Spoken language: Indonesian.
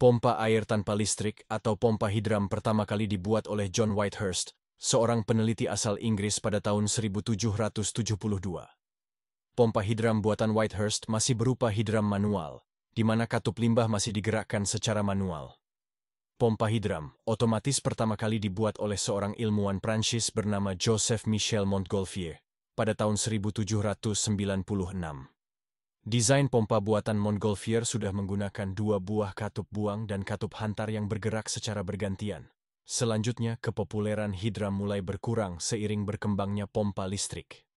Pompa air tanpa listrik atau pompa hidram pertama kali dibuat oleh John Whitehurst, seorang peneliti asal Inggris pada tahun 1772. Pompa hidram buatan Whitehurst masih berupa hidram manual, di mana katup limbah masih digerakkan secara manual. Pompa hidram otomatis pertama kali dibuat oleh seorang ilmuwan Prancis bernama Joseph Michel Montgolfier pada tahun 1796. Desain pompa buatan Montgolfier sudah menggunakan dua buah katup buang dan katup hantar yang bergerak secara bergantian. Selanjutnya, kepopuleran hidram mulai berkurang seiring berkembangnya pompa listrik.